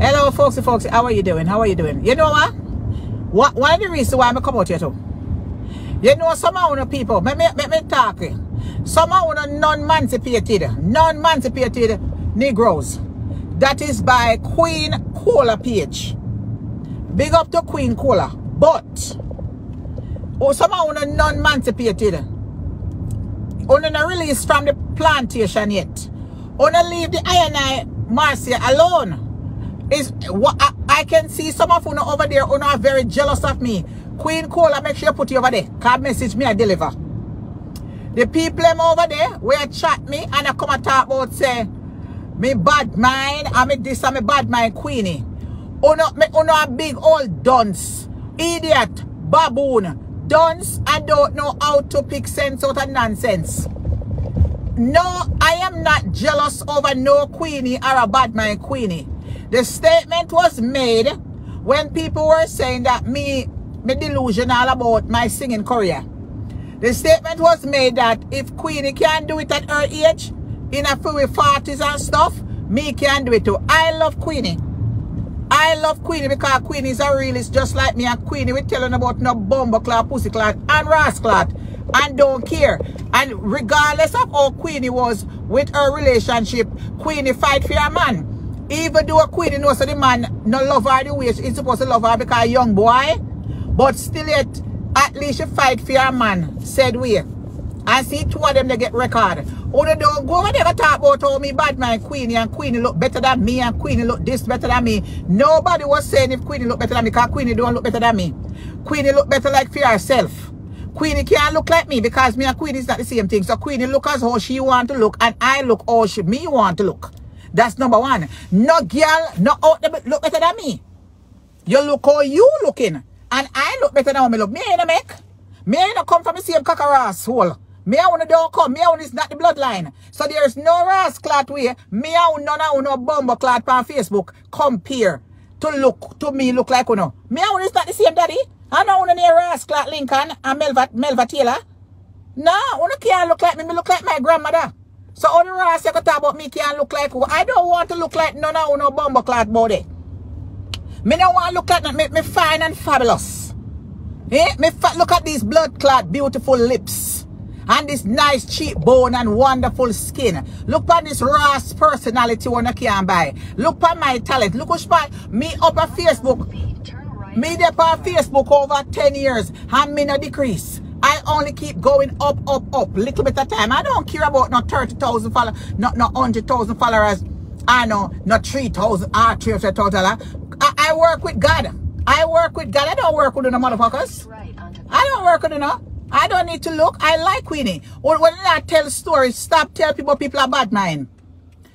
Hello, folksy, folksy. How are you doing? How are you doing? You know what? What one of the reasons why I come out here too? You know some of the people, let me, let me talk. Some of the non-emancipated, non-emancipated Negroes. That is by Queen Cola page. Big up to Queen Cola. But, oh, some of the non-emancipated, only not released from the plantation yet. Only leave the INI Marcia alone is what I, I, can see some of you over there who are very jealous of me. Queen Cola, make sure you put it over there. Card message me, I deliver. The people them over there will chat me and I come and talk about say me bad mind, I me this and me bad mind Queenie. Uno, me, uno a big old dunce, idiot, baboon, dunce I don't know how to pick sense out of nonsense. No, I am not jealous over no Queenie or a bad mind Queenie. The statement was made when people were saying that me, me delusional about my singing career. The statement was made that if Queenie can do it at her age, in a few 40s and stuff, me can do it too. I love Queenie. I love Queenie because Queenie is a realist just like me and Queenie we telling about no bumbo clot, pussy clot and rasclot and don't care. And regardless of how Queenie was with her relationship, Queenie fight for her man. Even though a queen knows so the man no love her the way he's supposed to love her because a young boy. But still yet, at least you fight for your man, said we. And see two of them they get record. Oh, they don't go over there talk about how me bad man Queenie and Queenie look better than me and Queenie look this better than me. Nobody was saying if Queenie look better than me because Queenie don't look better than me. Queenie look better like for herself. Queenie can't look like me because me and Queenie is not the same thing. So Queenie look as how she want to look and I look how she, me want to look. That's number one. No girl, no out there look better than me. You look how you looking. And I look better than me look. Me ain't a make. Me ain't come from the same cockaras hole. Me I want to don't come. Me I want is not the bloodline. So there's no ras clot way. Me I want none of no bumbo clot on Facebook compare to look to me look like know. Me I want is not the same daddy. I don't want any ras clot Lincoln and Melva Melva Taylor. No, I can't look like me. Me look like my grandmother. So on the Ross you can talk about me can't look like who. I don't want to look like none of no bumbo clot body. Me don't want to look like me, me fine and fabulous. Eh? Me look at these blood clot beautiful lips. And this nice cheekbone and wonderful skin. Look at this Ross personality one I can't buy. Look at my talent. Look what me up on Facebook. Me there on Facebook over 10 years. And me no decrease. I only keep going up, up, up. Little bit of time. I don't care about not 30,000 followers, not, not 100,000 followers. I know, not 3,000 or ah, 300,000. I, I work with God. I work with God. I don't work with the motherfuckers. Right, I don't work with them. I don't need to look. I like Queenie. When I tell stories, stop telling people people are bad mind.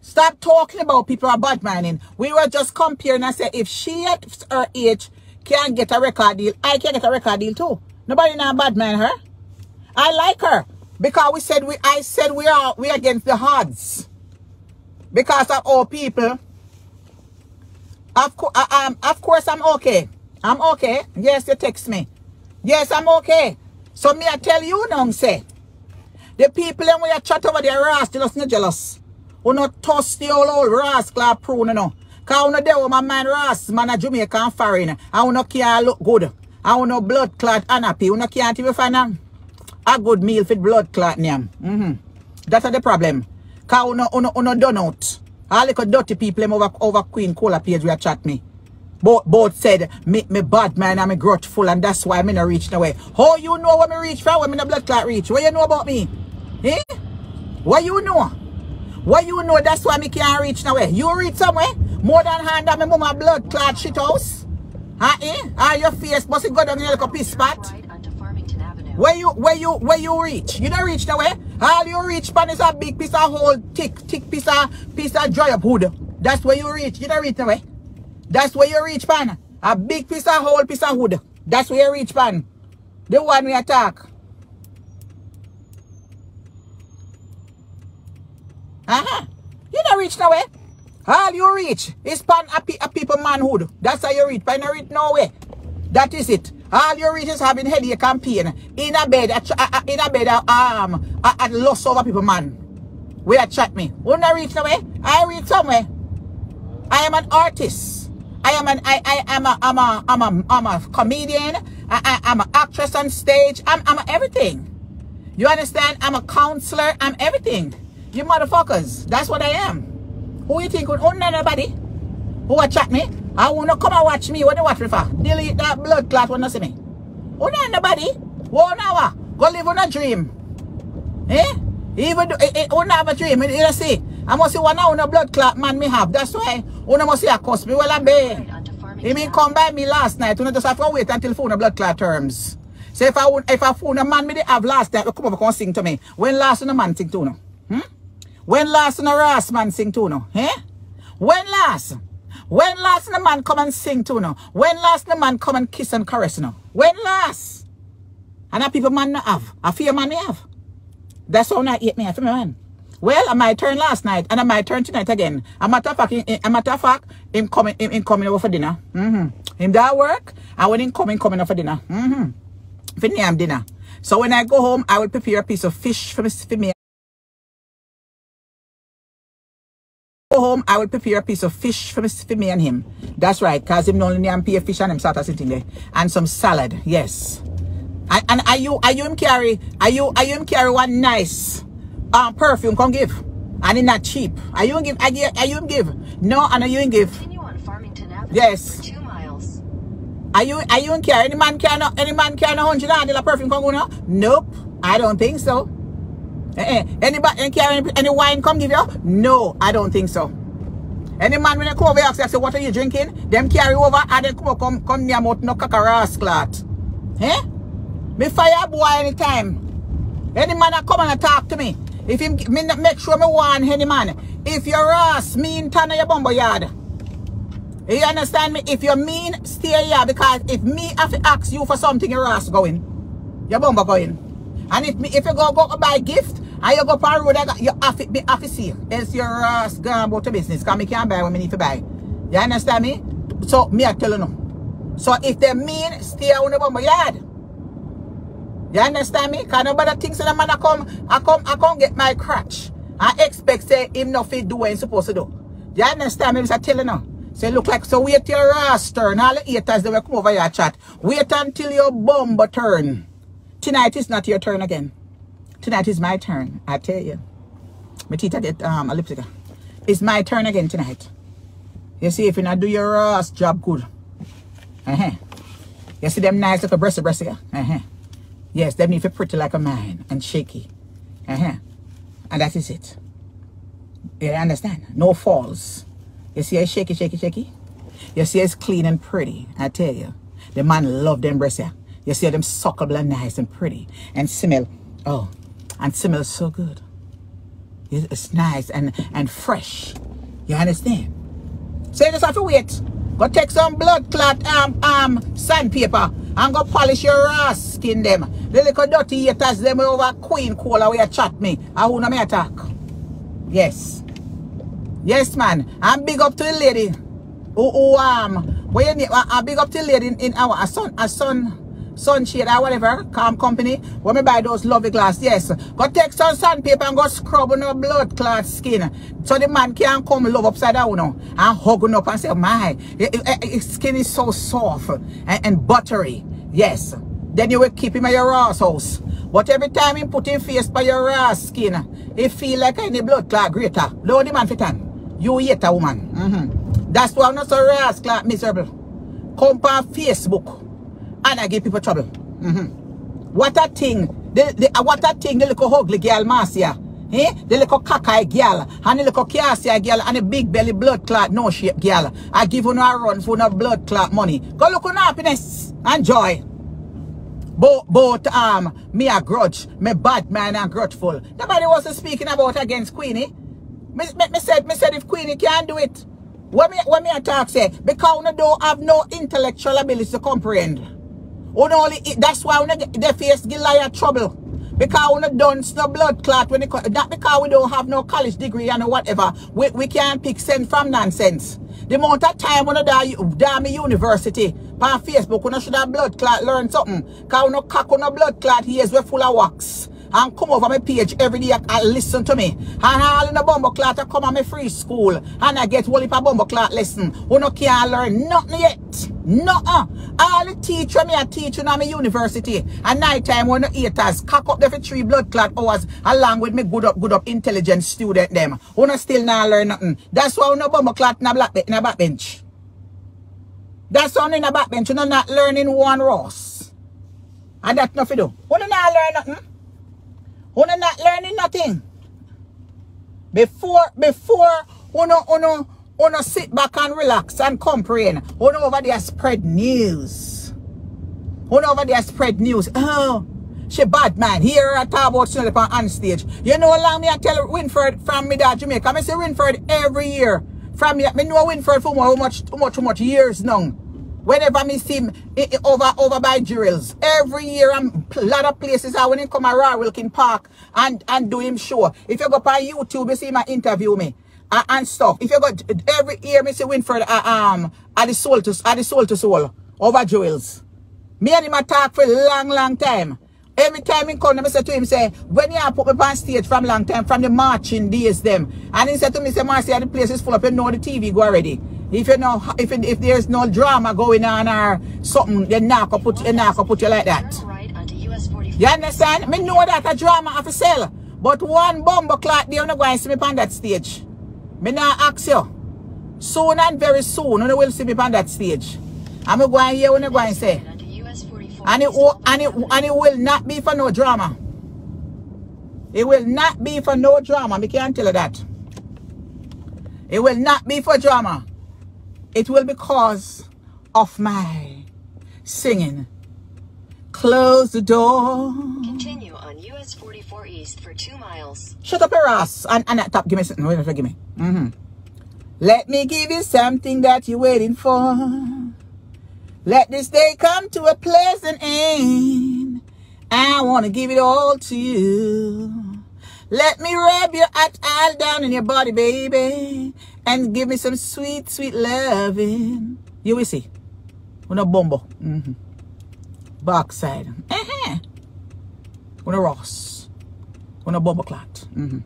Stop talking about people are bad minding. We were just comparing and say if she at her age can get a record deal, I can get a record deal too. Nobody not bad man her. I like her. Because we said we I said we are we against the odds. Because of all people. Of, co uh, um, of course I'm okay. I'm okay. Yes, you text me. Yes, I'm okay. So me I tell you now, say. The people when we chat over there rascal us not jealous. We not toss the old old rascal prune, you know. Cause we not there with my man ras, man a Jamaican foreign. And we not care look good. I want no blood clot happy. You can't even find a, a good meal for blood clot name. Mm -hmm. That's the problem. Because you you no done out. All the dirty people over, over Queen Cola page will chat me. Both, both said, me, me bad man and me grudgeful and that's why me not reach nowhere. How you know where me reach from when me no blood clot reach? What you know about me? Eh? What you know? What you know that's why me can't reach nowhere? You reach somewhere? More than hand that me mama blood clot shit house? Ah, eh? Ah, your face must go down in like a piss spot. Where you, where you, where you reach? You don't reach the way. All you reach pan is a big piece of whole thick, thick piece of, piece of dry up wood. That's where you reach. You don't reach the way. That's where you reach pan. A big piece of whole piece of wood. That's where you reach pan. The one we attack. Uh-huh. You don't reach the way. All you reach is pan a, pe a people manhood. That's how you reach. Pan reach no way. That is it. All you reach is having headache and pain. In a bed, a, a, in a bed, a, um, a, a loss over people man. Where chat me. Wouldn't I reach nowhere? I reach somewhere. I am an artist. I am an I, I am a I'm a I'm a I'm a comedian. I, I I'm an actress on stage. I'm I'm everything. You understand? I'm a counselor. I'm everything. You motherfuckers. That's what I am. Who you think would own nobody? Who watch at me? I wanna come and watch me. What do you watch me for? Delete that blood clot when you see me. Who nobody? One hour. Go live on a dream. Eh? Even do, it, it, have a dream. You see, I must see one hour a blood clot man me have. That's why. Una must see a cost me. Well, I'm be. He mean come by me last night. Una just have to wait until phone a blood clot terms. So if I if I phone a man me they have last night, come over come sing to me. When last a man sing to no? Hmm? When last a Ras man sing to no? Eh? When last? When last a man come and sing to no? When last a man come and kiss and caress no? When last? And a people man not have. A fear man me have. That's how not eat me, I feel man. Well, I might turn last night and I might turn tonight again. A matter of fact, a matter of fact, him coming, him, him coming over for dinner. Mm-hmm. Him that work, and when him coming, coming over for dinner. Mm-hmm. For name dinner. So when I go home, I will prepare a piece of fish for me. For me. Home, I will prepare a piece of fish for for me and him. That's right, cause him only name pay fish and him start sitting there. And some salad, yes. And, and are you, are you him carry, are you, are you him carry one nice um, perfume come give. And it's not cheap. Are you give? Are you, are you give? No, and are you give? Farmington Avenue yes. for two miles. Are you are you in care? Any man can any man can a hundred dollar perfume come go now? Nope. I don't think so. Eh, eh. Anybody carry any, wine come give you? No, I don't think so. Any man when they come over here say, what are you drinking? Them carry over and they come come come near mouth no cock a rasclat. Eh? Me fire boy anytime. Any man that come and talk to me. If him me make sure me warn any man. If you're ass mean turn your bumbo yard. You understand me? If you're mean, stay here because if me have to ask you for something, your ass going. Your bumbo going. And if me if you go go buy gift and you go for road, I got, you have to be to see. Else your ass uh, gone about to business. Because me can't buy when me need to buy. You understand me? So me I tell you no. So if they mean, stay on the bumbo yard. You understand me? Because nobody thinks that man I come, I come, I come get my crutch. I expect say him not fit do what he's supposed to do. You understand me? I tell you now. Say look like so wait till your uh, ass turn. All the haters they will come over your chat. Wait until your bum turn. Tonight is not your turn again. Tonight is my turn. I tell you. My get um a lipstick. It's my turn again tonight. You see if you not do your ass job good. Uh-huh. You see them nice little breasty breasty. Uh-huh. Yes, them need to pretty like a man and shaky. Uh-huh. And that is it. You understand? No falls. You see it's shaky, shaky, shaky? You see it's clean and pretty. I tell you. The man love them breasts. You see them suckable and nice and pretty. And smell. Oh. And smell so good. It's nice and, and fresh. You understand? So you just have to wait. Go take some blood clot um, um, sandpaper and go polish your ass skin them. The little dirty haters them over Queen Cola where you chat me. I who know me attack. Yes. Yes, man. I'm big up to the lady Oh, oh um, where you I'm big up to the lady in, in our a son, a son, sunshade or whatever, calm company. When me buy those lovely glass, yes. Go take some sandpaper and go scrub on your blood clot skin. So the man can come love upside down now and hug up and say, my, his skin is so soft and, and buttery. Yes. Then you will keep him at your ass house. But every time he put his face by your ass skin, he feel like any blood clot greater. Load the man time. You hate a woman. Mm -hmm. That's why I'm not so ass clot miserable. Come on Facebook I give people trouble. Mm -hmm. What a thing. The, the, uh, what a thing the little ugly girl Marcia. Eh? The little cockeye girl. And the little Cassia girl. And the big belly blood clot no shape girl. I give you no run for no blood clot money. Go look on happiness and joy. Both, both um, me a grudge, me bad man and grudgeful. Nobody wasn't speaking about against Queenie. Me, me, me said, me said if Queenie can't do it, what me, what me a talk say? Because we don't have no intellectual ability to comprehend. Only, that's why we get, they face Goliath trouble. Because we don't no blood clot when it, that because we don't have no college degree and whatever. We, we can't pick sense from nonsense. The amount of time when I damn university on Facebook when I should have blood clot learn something. Cause we no cock on no blood clot ears we full of wax. And come over my page every day and listen to me. And all in the bumbo clot to come on my free school and I get whole heap of bumbo clot lesson. Who no can't learn nothing yet. No-uh. All the teacher me a teaching at my university. At night time when the haters cock up for three blood clot hours along with me good up, good up intelligent student them. Who no still not learn nothing. That's why no bumbo clot in a black in a backbench. That's on in a backbench. You know not learning one Ross. And that nothing do. Who no not learn nothing? No not learning nothing? Before, before, no, who no sit back and relax and. Who no over there spread news. No over there spread news. Oh, she bad man. Here I talk about Snell on stage. You know long me I tell Winfred from me that Jamaica. I say Winfred every year. From me, me know Winfred for how much, how much, how much years now. Whenever me see him eh, eh, over over by drills, every year I'm a lot of places I when he come around Wilkin Park and and do him show. If you go on YouTube, you see my interview me uh, and stuff. If you go every year, me see Winfred uh, um at the soul to at the soul to soul over drills. Me and him talk for a long, long time. Every time he come, I say to him, say, when you put me on stage from long time, from the marching days them. And he said to me, say, Marcy, the place is full up, you know the TV go already. If you know, if if there's no drama going on or something, then not go put you not go put you like that. Turn right onto US 44. You understand? Me know that a drama have sell. But one bumbo clock they not going to see me on that stage. Me not ask you. Soon and very soon, you will see me on that stage. I'm going here you going to say. Right onto US 44. And it, will, and, it, and it will not be for no drama. It will not be for no drama. Me can't tell you that. It will not be for drama. It will be because of my singing. Close the door. Continue on US 44 East for two miles. Shut up your ass. And, and that top, give me something. Wait minute, give me. hmm Let me give you something that you're waiting for. Let this day come to a pleasant end. I want to give it all to you. Let me rub your hot all down in your body, baby. And give me some sweet, sweet loving. You will see. Una bumbo. Mm-hmm. Backside. Uh-huh. Una Ross. Una bumbo clot. Mm-hmm.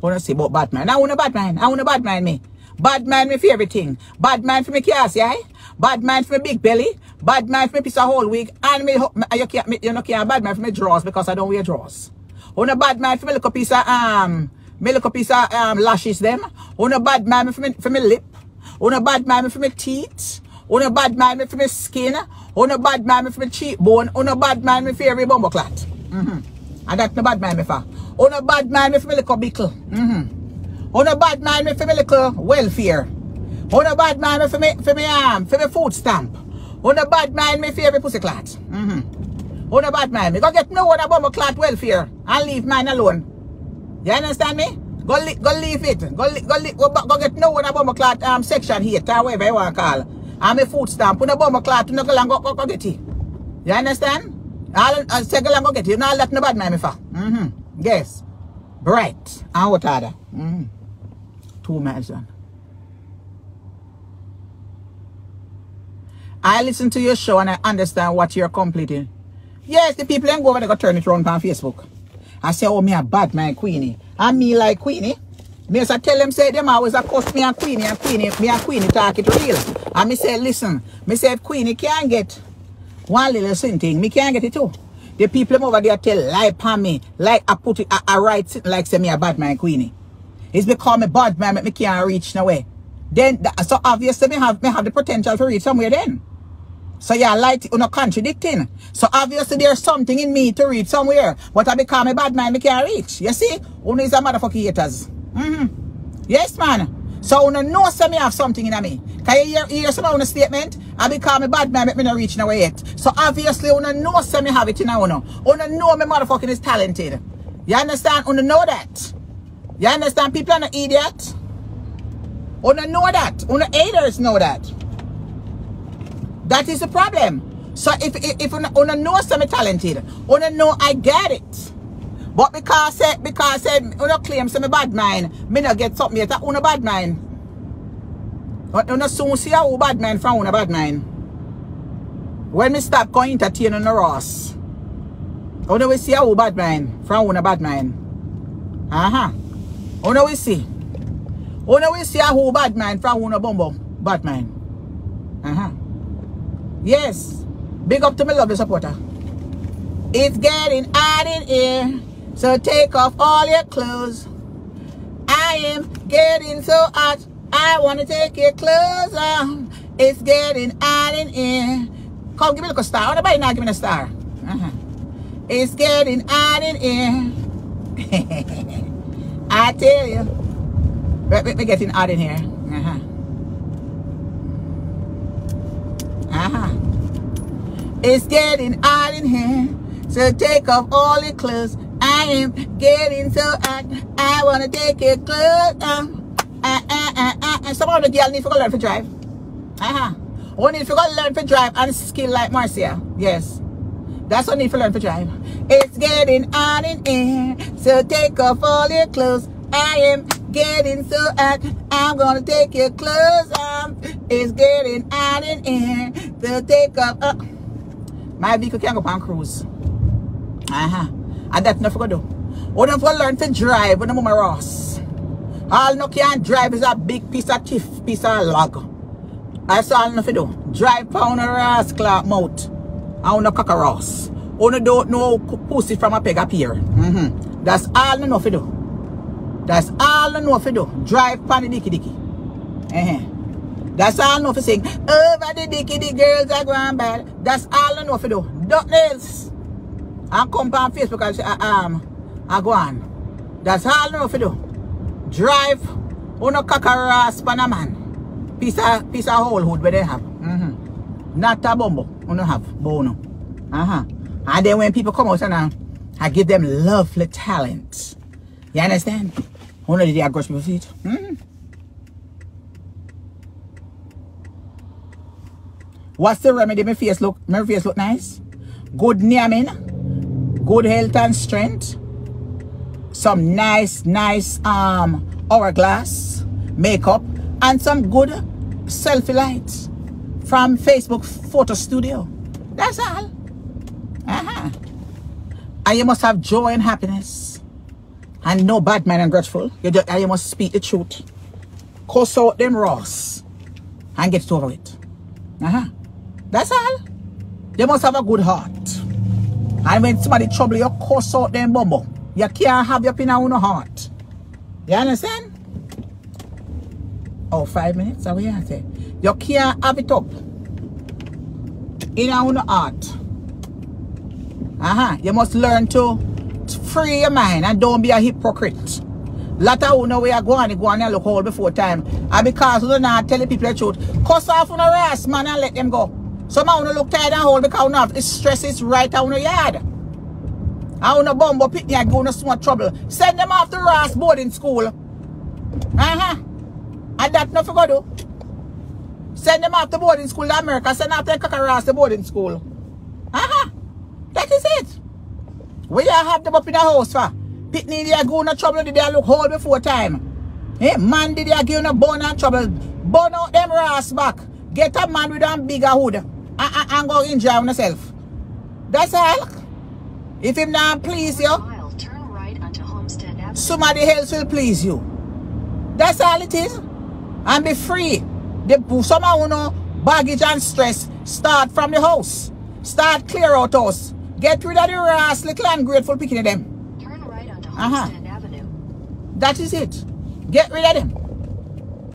Wanna say about Batman. I want a Batman. I want a Batman me. Batman me for everything. Bad Batman for me Cassie, eh? Batman for me big belly. Bad Batman for me piece of whole wig. And me, you can't me, you know can't Batman for me drawers because I don't wear drawers. On a Batman for me little piece of um me little piece of um lashes them. On a Batman for me for me lip. On a Batman for me teeth. On a Batman for me skin. On a Batman for me cheekbone. On a Batman for every bumbo clot. Mm-hmm. And that's no bad mind for. On a bad mind for me little bickle. Mm-hmm. On a bad mind for me little welfare. On a bad mind for me for me um for me food stamp. On a bad mind for every pussy clot. Mm-hmm. On a bad mind. Go get no one about my clot welfare and leave mine alone. You understand me? Go, li go leave it. Go, li go, li go, go get no one my clot um, section here, or whatever you want to call. I'm a food stamp. Put a bomb clot, no go and go, go, go get it. You understand? All uh, say go and go get it. You know let no bad mind me for. Mm-hmm. Yes. Bright. And what other? Mm-hmm. Two miles on. I listen to your show and I understand what you're completing. Yes, the people ain't go over there go turn it around on Facebook. I say, oh, me a bad man, Queenie. And me like Queenie. Me as I tell them, say, them always a accost me and Queenie and Queenie, me and Queenie talk it real. And me say, listen, me say, if Queenie can't get one little sin thing, me can't get it too. The people over there tell lie upon me, like I put it, I, I write it like say me a bad man, Queenie. It's because me bad man, me can't reach nowhere. Then, so obviously me have, me have the potential to reach somewhere then. So yeah, like you know contradicting. So obviously there's something in me to reach somewhere. But I become a bad man, me can't reach. You see? Uno is a motherfucking haters. Mm-hmm. Yes, man. So uno know say me have something in me. Can you hear, hear some of the statement? I become a bad man, make me not reach nowhere yet. So obviously uno know say me have it in uno. Uno know me motherfucking is talented. You understand? Uno know that. You understand? People are not idiot. Uno know that. Uno haters know that. That is the problem. So if if, if una, una know some talented, una know I get it. But because say because say una claim some bad mind, me not get something yet. Una bad mind. Una soon see how bad mind from una bad mind. When me stop going to entertain the Ross. No we see how bad mind from one bad mind. Uh-huh. No we see. No we see how bad mind from one bumbo bad mind. Uh-huh. Yes. Big up to my lovely supporter. It's getting hot in here. So take off all your clothes. I am getting so hot. I want to take your clothes off. It's getting hot in here. Come give me a star. Anybody not give me a star? Uh-huh. It's getting hot in here. I tell you. We're, getting hot in here. Uh-huh. It's getting hot in here. So take off all your clothes. I am getting so hot. I want to take your clothes off. Uh. Some of the girls need to go learn to drive. Uh-huh. We need to go learn to drive and skill like Marcia. Yes. That's what need to learn to drive. It's getting hot in here. So take off all your clothes. I am getting so hot. I'm gonna take your clothes off. It's getting hot in here. So take off. Uh, my vehicle can go on cruise. Uh-huh. And that's not for do. What if I learn to drive when I'm on my Ross? All no can drive is a big piece of chief, piece of log. That's all no do. Drive pound a Ross clock mouth. I want no cock a Ross. Only don't know pussy from a peg up here. Mm -hmm. That's all no know for do. That's all I know for do. Drive pan the dicky dicky. Uh -huh. That's all I know for saying. Over the dicky the girls are going bad. That's all I know for do. Nothing else. I come on Facebook and say, uh, um, I go on. That's all I know for do. Drive, uno kakaras pan a man. Piece of, piece of whole hood where they have. Mm -hmm. Not a bumbo, uno have, bono. Uh-huh. And then when people come out and uh, I give them lovely talent. You understand? Uno did I brush my feet. Mm -hmm. What's the remedy? My face look, my face look nice. Good naming good health and strength, some nice, nice um hourglass makeup, and some good selfie lights from Facebook Photo Studio. That's all. Uh-huh. And you must have joy and happiness. And no bad man and grateful. You, just, you must speak the truth. Cuss out them Ross. And get it over with. Uh-huh. That's all. You must have a good heart. And when somebody trouble you, cuss out them bumbo. You can't have your pin on your heart. You understand? Oh, five minutes? Are we say? You can't have it up. In your own heart. Uh-huh. You must learn to free your mind and don't be a hypocrite. Lot of you know where you go and go and look all before time. And because you not telling people the truth, cuss off on a ass man and let them go. Some of you look tired and hold because you have stress is right on your yard. I want a bumbo pick me and go into so much trouble. Send them off to Ross boarding school. Uh-huh. And that nothing go do. Send them off to boarding school in America. Send off them Ross to boarding school. Uh-huh. That is it. Where you have them up in the house for? Pitney they go into trouble did they look hold before time. Eh? Man did they give a bone and trouble. Burn out them Ross back. Get a man with a bigger hood and, and go enjoy yourself. That's all. If him not please you, somebody else will please you. That's all it is. And be free. The, some of you know baggage and stress start from the house. Start clear out house. Get rid of the ass little ungrateful picking them. Turn right onto Homestead uh -huh. Avenue. That is it. Get rid of them.